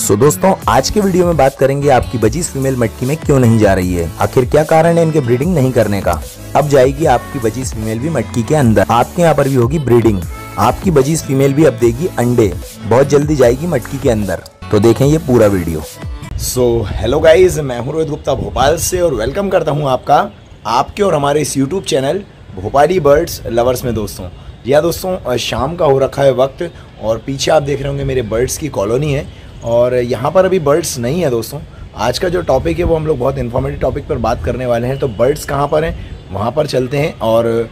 सो दोस्तों, आज के वीडियो में बात करेंगे आपकी बजीज फीमेल मटकी में क्यों नहीं जा रही है? आखिर क्या कारण है इनके ब्रीडिंग नहीं करने का? अब जाएगी आपकी बजीज फीमेल भी मटकी के अंदर। आपके यहाँ पर भी होगी ब्रीडिंग आपकी बजीज फीमेल भी अब देगी अंडे। बहुत जल्दी जाएगी मटकी के अंदर। तो देखें ये पूरा वीडियो सो हेलो गाइज़ मैं हूँ रोहित गुप्ता भोपाल से और वेलकम करता हूँ आपका, आपके और हमारे इस YouTube channel Bhopali birds lovers में दोस्तों। हाँ दोस्तों शाम का हो रखा है वक्त और पीछे आप देख रहे होंगे मेरे बर्ड्स की कॉलोनी है। और यहाँ पर अभी बर्ड्स नहीं है दोस्तों। आज का जो टॉपिक है, वो हम लोग बहुत इन्फॉर्मेटिव टॉपिक पर बात करने वाले हैं। तो बर्ड्स कहाँ पर हैं? वहाँ पर चलते हैं और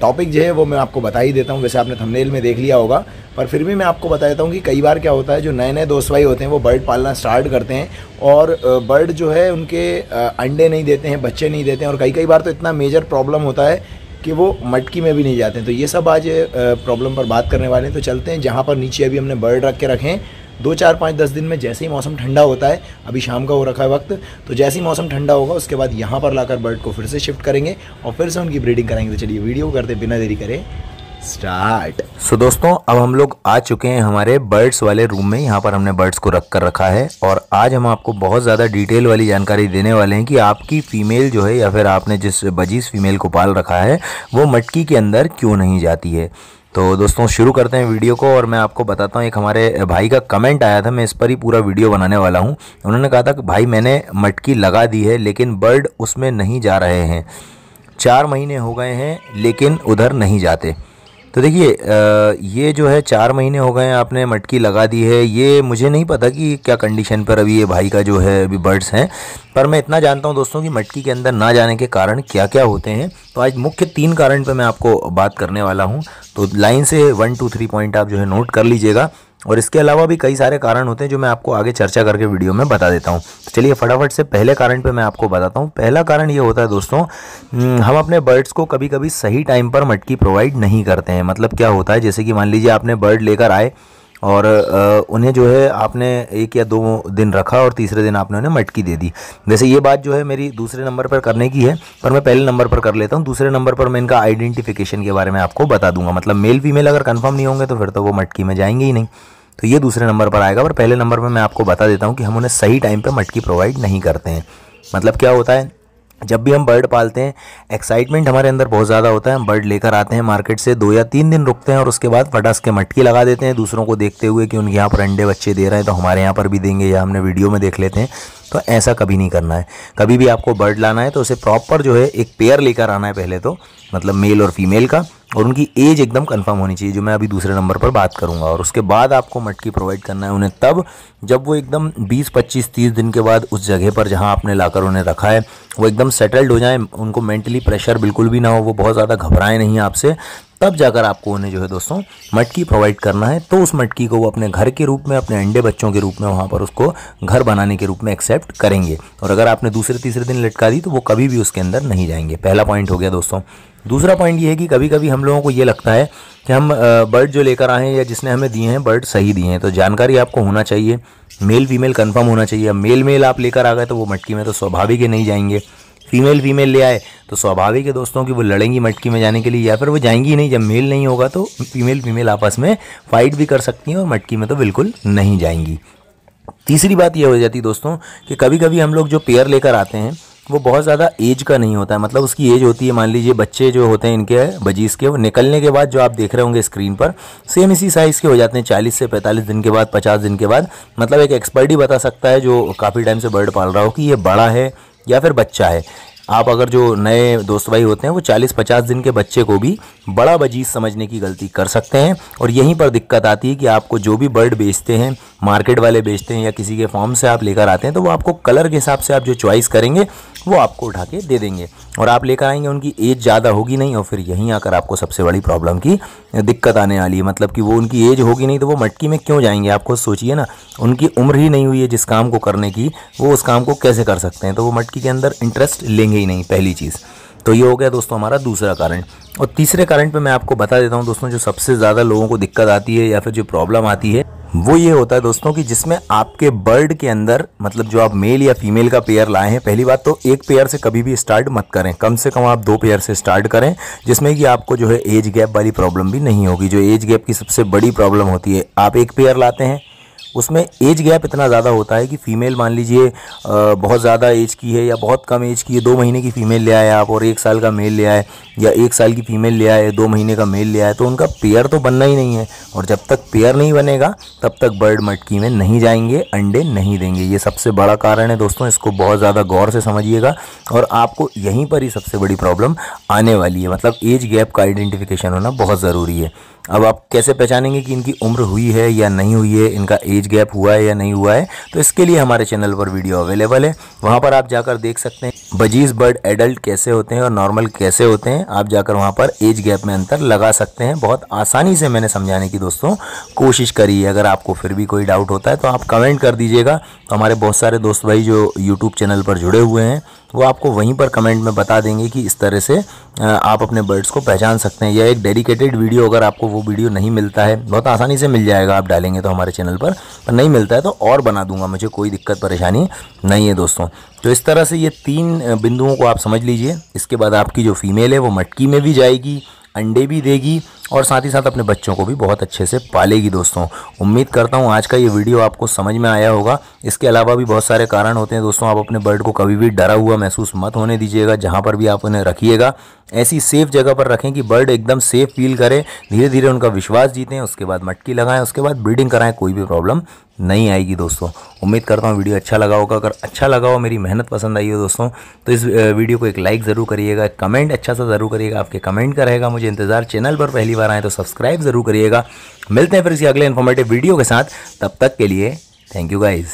टॉपिक जो है, वो मैं आपको बता ही देता हूँ। वैसे आपने थंबनेल में देख लिया होगा, पर फिर भी मैं आपको बता देता हूँ कि कई बार क्या होता है, जो नए नए दोस्त भाई होते हैं, वो बर्ड पालना स्टार्ट करते हैं और बर्ड जो है, उनके अंडे नहीं देते हैं, बच्चे नहीं देते हैं और कई कई बार तो इतना मेजर प्रॉब्लम होता है कि वो मटकी में भी नहीं जाते हैं। तो ये सब आज प्रॉब्लम पर बात करने वाले हैं। तो चलते हैं जहाँ पर नीचे अभी हमने बर्ड रख के रखे दो चार पाँच दस दिन में जैसे ही मौसम ठंडा होता है अभी शाम का हो रखा है वक्त तो जैसे ही मौसम ठंडा होगा उसके बाद यहाँ पर लाकर बर्ड को फिर से शिफ्ट करेंगे और फिर से उनकी ब्रीडिंग कराएँगे। तो चलिए वीडियो करते बिना देरी करें स्टार्ट। सो so, दोस्तों अब हम लोग आ चुके हैं हमारे बर्ड्स वाले रूम में। यहाँ पर हमने बर्ड्स को रख कर रखा है और आज हम आपको बहुत ज़्यादा डिटेल वाली जानकारी देने वाले हैं कि आपकी फ़ीमेल जो है या फिर आपने जिस बजीज फीमेल को पाल रखा है वो मटकी के अंदर क्यों नहीं जाती है। तो दोस्तों, शुरू करते हैं वीडियो को और मैं आपको बताता हूँ, एक हमारे भाई का कमेंट आया था, मैं इस पर ही पूरा वीडियो बनाने वाला हूँ। उन्होंने कहा था कि, भाई, मैंने मटकी लगा दी है, लेकिन बर्ड उसमें नहीं जा रहे हैं। चार महीने हो गए हैं, लेकिन उधर नहीं जाते। तो देखिए ये जो है चार महीने हो गए आपने मटकी लगा दी है। ये मुझे नहीं पता कि क्या कंडीशन पर अभी ये भाई का जो है अभी बर्ड्स हैं। पर मैं इतना जानता हूँ दोस्तों कि मटकी के अंदर ना जाने के कारण क्या क्या होते हैं। तो आज मुख्य तीन कारण पर मैं आपको बात करने वाला हूँ। तो लाइन से वन टू थ्री पॉइंट आप जो है नोट कर लीजिएगा। और इसके अलावा भी कई सारे कारण होते हैं जो मैं आपको आगे चर्चा करके वीडियो में बता देता हूँ। तो चलिए फटाफट से पहले कारण पे मैं आपको बताता हूँ। पहला कारण ये होता है दोस्तों हम्म, हम अपने बर्ड्स को कभी कभी सही टाइम पर मटकी प्रोवाइड नहीं करते हैं। मतलब क्या होता है जैसे कि मान लीजिए आपने बर्ड लेकर आए और उन्हें जो है आपने एक या दो दिन रखा और तीसरे दिन आपने उन्हें मटकी दे दी। वैसे ये बात जो है मेरी दूसरे नंबर पर करने की है पर मैं पहले नंबर पर कर लेता हूँ। दूसरे नंबर पर मैं इनका आइडेंटिफिकेशन के बारे में आपको बता दूँगा। मतलब मेल फीमेल अगर कन्फर्म नहीं होंगे तो फिर तो वो मटकी में जाएँगे ही नहीं। तो ये दूसरे नंबर पर आएगा पर पहले नंबर पर मैं आपको बता देता हूँ कि हम उन्हें सही टाइम पर मटकी प्रोवाइड नहीं करते हैं। मतलब क्या होता है? जब भी हम बर्ड पालते हैं एक्साइटमेंट हमारे अंदर बहुत ज़्यादा होता है। हम बर्ड लेकर आते हैं मार्केट से, दो या तीन दिन रुकते हैं, और उसके बाद फटास के मटकी लगा देते हैं। दूसरों को देखते हुए कि उनके यहाँ पर अंडे बच्चे दे रहे हैं तो हमारे यहाँ पर भी देंगे, या हमने वीडियो में देख लेते हैं। तो ऐसा कभी नहीं करना है। कभी भी आपको बर्ड लाना है तो उसे प्रॉपर जो है एक पेयर लेकर आना है पहले तो मतलब मेल और फीमेल का। और उनकी एज एकदम कंफर्म होनी चाहिए, जो मैं अभी दूसरे नंबर पर बात करूँगा। और उसके बाद आपको मटकी प्रोवाइड करना है उन्हें तब, जब वो एकदम 20 25 30 दिन के बाद उस जगह पर जहाँ आपने लाकर उन्हें रखा है, वो एकदम सेटल्ड हो जाए, उनको मेंटली प्रेशर बिल्कुल भी ना हो, वो बहुत ज़्यादा घबराएँ नहीं आपसे। तब जाकर आपको उन्हें जो है दोस्तों, मटकी प्रोवाइड करना है। तो उस मटकी को वो अपने घर के रूप में, अपने अंडे बच्चों के रूप में वहाँ पर उसको घर बनाने के रूप में एक्सेप्ट करेंगे। और अगर आपने दूसरे तीसरे दिन लटका दी तो वो कभी भी उसके अंदर नहीं जाएँगे। पहला पॉइंट हो गया दोस्तों। दूसरा पॉइंट ये है कि कभी कभी हम लोगों को ये लगता है कि हम बर्ड जो लेकर आए हैं या जिसने हमें दिए हैं बर्ड सही दिए हैं। तो जानकारी आपको होना चाहिए। मेल फीमेल कन्फर्म होना चाहिए। मेल मेल आप लेकर आ गए तो वो मटकी में तो स्वाभाविक ही नहीं जाएँगे। फीमेल फीमेल ले आए तो स्वाभाविक है दोस्तों कि वो लड़ेंगी मटकी में जाने के लिए, या फिर वो जाएँगी नहीं, जब मेल नहीं होगा तो फीमेल फीमेल आपस में फाइट भी कर सकती हैं और मटकी में तो बिल्कुल नहीं जाएँगी। तीसरी बात यह हो जाती दोस्तों कि कभी कभी हम लोग जो पेयर लेकर आते हैं, वो बहुत ज़्यादा एज का नहीं होता है मतलब उसकी एज होती है, मान लीजिए बच्चे जो होते हैं इनके बजीज के, वो निकलने के बाद जो आप देख रहे होंगे स्क्रीन पर सेम इसी साइज़ के हो जाते हैं, चालीस से पैंतालीस दिन के बाद, पचास दिन के बाद मतलब एक एक्सपर्ट ही बता सकता है जो काफ़ी टाइम से बर्ड पाल रहा हो कि ये बड़ा है या फिर बच्चा है। आप अगर जो नए दोस्त भाई होते हैं, वो 40-50 दिन के बच्चे को भी बड़ा बजीज समझने की गलती कर सकते हैं और यहीं पर दिक्कत आती है कि आपको जो भी बर्ड बेचते हैं, मार्केट वाले बेचते हैं या किसी के फॉर्म से आप लेकर आते हैं तो वो आपको कलर के हिसाब से आप जो चॉइस करेंगे, वो आपको उठा के दे देंगे और आप लेकर आएँगे, उनकी एज ज़्यादा होगी नहीं और फिर यहीं आकर आपको सबसे बड़ी प्रॉब्लम की दिक्कत आने वाली है। मतलब कि वो उनकी एज होगी नहीं तो वो मटकी में क्यों जाएँगे? आपको सोचिए ना, उनकी उम्र ही नहीं हुई है जिस काम को करने की, वो उस काम को कैसे कर सकते हैं? तो वो मटकी के अंदर इंटरेस्ट लेंगे ही नहीं, पहली चीज़। तो ये हो गया दोस्तों हमारा दूसरा कारण। और तीसरे कारण पे मैं आपको बता देता हूँ दोस्तों, जो सबसे ज़्यादा लोगों को दिक्कत आती है या फिर जो प्रॉब्लम आती है, वो ये होता है दोस्तों कि जिसमें आपके बर्ड के अंदर मतलब जो आप मेल या फीमेल का पेयर लाए हैं, पहली बात तो एक पेयर से कभी भी स्टार्ट मत करें। कम से कम आप दो पेयर से स्टार्ट करें, जिसमें कि आपको जो है एज गैप वाली प्रॉब्लम भी नहीं होगी। जो एज गैप की सबसे बड़ी प्रॉब्लम होती है, आप एक पेयर लाते हैं उसमें एज गैप इतना ज़्यादा होता है कि फ़ीमेल मान लीजिए बहुत ज़्यादा एज की है या बहुत कम एज की है, दो महीने की फ़ीमेल ले आए आप और एक साल का मेल ले आए या एक साल की फ़ीमेल ले आए, दो महीने का मेल ले आए तो उनका पेयर तो बनना ही नहीं है। और जब तक पेयर नहीं बनेगा, तब तक बर्ड मटकी में नहीं जाएँगे, अंडे नहीं देंगे। ये सबसे बड़ा कारण है दोस्तों, इसको बहुत ज़्यादा गौर से समझिएगा और आपको यहीं पर ही सबसे बड़ी प्रॉब्लम आने वाली है। मतलब एज गैप का आइडेंटिफिकेशन होना बहुत ज़रूरी है। अब आप कैसे पहचानेंगे कि इनकी उम्र हुई है या नहीं हुई है, इनका एज गैप हुआ है या नहीं हुआ है तो इसके लिए हमारे चैनल पर वीडियो अवेलेबल है। वहाँ पर आप जाकर देख सकते हैं, बजीज बर्ड एडल्ट कैसे होते हैं और नॉर्मल कैसे होते हैं, आप जाकर वहाँ पर एज गैप में अंतर लगा सकते हैं। बहुत आसानी से मैंने समझाने की दोस्तों, कोशिश करी है। अगर आपको फिर भी कोई डाउट होता है तो आप कमेंट कर दीजिएगा। तो हमारे बहुत सारे दोस्त भाई जो यूट्यूब चैनल पर जुड़े हुए हैं, वो आपको वहीं पर कमेंट में बता देंगे कि इस तरह से आप अपने बर्ड्स को पहचान सकते हैं। यह एक डेडिकेटेड वीडियो अगर आपको वो वीडियो नहीं मिलता है, बहुत आसानी से मिल जाएगा। आप डालेंगे तो हमारे चैनल पर। पर नहीं मिलता है तो और बना दूँगा मुझे, कोई दिक्कत, परेशानी नहीं है दोस्तों। तो इस तरह से ये तीन बिंदुओं को आप समझ लीजिए। इसके बाद आपकी जो फीमेल है, वो मटकी में भी जाएगी, अंडे भी देगी और साथ ही साथ अपने बच्चों को भी बहुत अच्छे से पालेगी दोस्तों। उम्मीद करता हूँ आज का ये वीडियो आपको समझ में आया होगा। इसके अलावा भी बहुत सारे कारण होते हैं दोस्तों, आप अपने बर्ड को कभी भी डरा हुआ महसूस मत होने दीजिएगा, जहाँ पर भी आप उन्हें रखिएगा। ऐसी सेफ़ जगह पर रखें कि बर्ड एकदम सेफ़ फील करें धीरे धीरे उनका विश्वास जीतें, उसके बाद मटकी लगाएँ, उसके बाद ब्रीडिंग कराएँ, कोई भी प्रॉब्लम नहीं आएगी दोस्तों। उम्मीद करता हूँ वीडियो अच्छा लगा होगा। अगर अच्छा लगा हो, मेरी मेहनत पसंद आई हो दोस्तों तो इस वीडियो को एक लाइक ज़रूर करिएगा कमेंट अच्छा सा ज़रूर करिएगा, आपके कमेंट का रहेगा मुझे इंतज़ार। चैनल पर पहली बार आए तो सब्सक्राइब ज़रूर करिएगा। मिलते हैं फिर इसी अगले इन्फॉर्मेटिव वीडियो के साथ। तब तक के लिए थैंक यू गाइज़